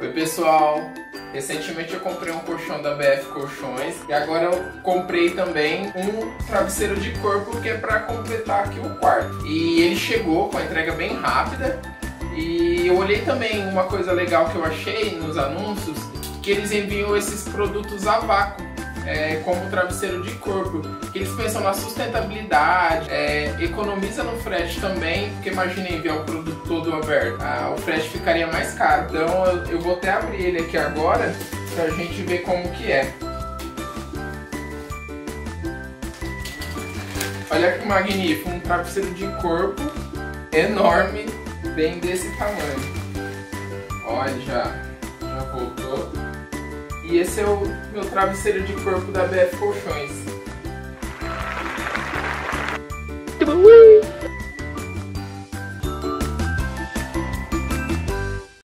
Oi pessoal, recentemente eu comprei um colchão da BF Colchões e agora eu comprei também um travesseiro de corpo que é para completar aqui o quarto. E ele chegou com a entrega bem rápida e eu olhei também uma coisa legal que eu achei nos anúncios, que eles enviam esses produtos a vácuo é, como travesseiro de corpo. Eles pensam na sustentabilidade, é, economiza no frete também, porque imagine enviar o produto aberto, ah, o frete ficaria mais caro. Então eu, eu vou até abrir ele aqui agora pra gente ver como que é. Olha que magnífico, um travesseiro de corpo enorme, bem desse tamanho. Olha, já, já voltou. E esse é o meu travesseiro de corpo da BF Colchões.